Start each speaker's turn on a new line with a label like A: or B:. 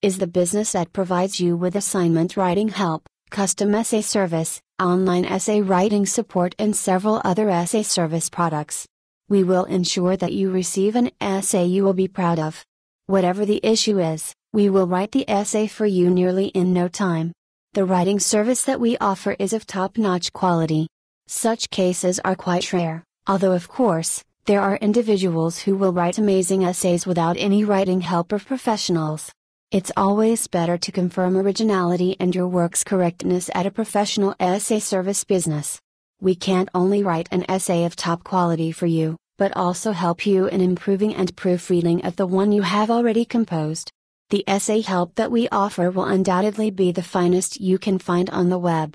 A: is the business that provides you with assignment writing help, custom essay service, online essay writing support, and several other essay service products. We will ensure that you receive an essay you will be proud of. Whatever the issue is, we will write the essay for you nearly in no time. The writing service that we offer is of top notch quality. Such cases are quite rare, although, of course, there are individuals who will write amazing essays without any writing help of professionals. It's always better to confirm originality and your work's correctness at a professional essay service business. We can't only write an essay of top quality for you, but also help you in improving and proofreading of the one you have already composed. The essay help that we offer will undoubtedly be the finest you can find on the web.